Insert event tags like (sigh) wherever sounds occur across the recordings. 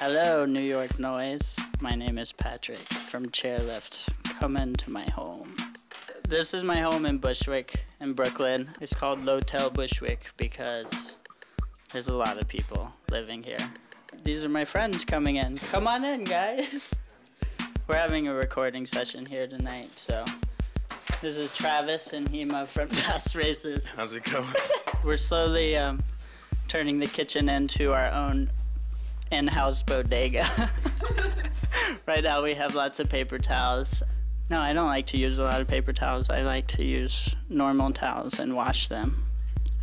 Hello, New York Noise. My name is Patrick from Chairlift. Come into my home. This is my home in Bushwick, in Brooklyn. It's called L'Hotel Bushwick because there's a lot of people living here. These are my friends coming in. Come on in, guys. (laughs) We're having a recording session here tonight, so this is Travis and Hema from (laughs) Das Racist. How's it going? (laughs) We're slowly um, turning the kitchen into our own in-house bodega. (laughs) right now we have lots of paper towels. No, I don't like to use a lot of paper towels. I like to use normal towels and wash them.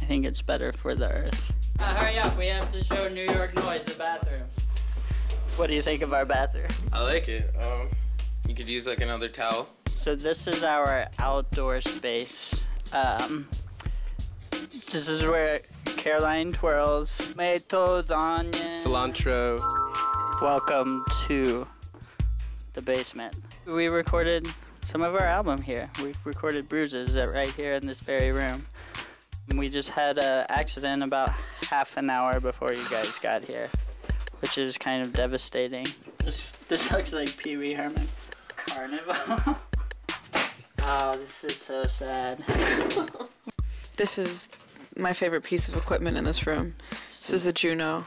I think it's better for the earth. Uh, hurry up, we have to show New York Noise the bathroom. What do you think of our bathroom? I like it. Um, you could use like another towel. So this is our outdoor space. Um, this is where Caroline twirls tomatoes, onions. Cilantro. Welcome to the basement. We recorded some of our album here. We recorded Bruises right here in this very room. We just had an accident about half an hour before you guys got here, which is kind of devastating. This this looks like Pee Wee Herman Carnival. (laughs) oh, this is so sad. (laughs) This is my favorite piece of equipment in this room. This is the Juno.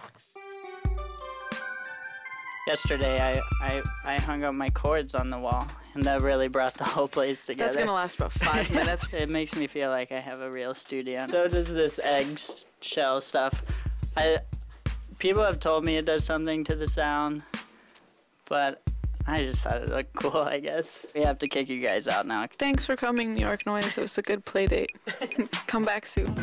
Yesterday, I, I, I hung up my cords on the wall, and that really brought the whole place together. That's gonna last about five (laughs) minutes. it makes me feel like I have a real studio. So does this egg shell stuff. I people have told me it does something to the sound, but I just thought it looked cool. I guess we have to kick you guys out now. Thanks for coming, New York Noise. It was a good play date. (laughs) Come back soon.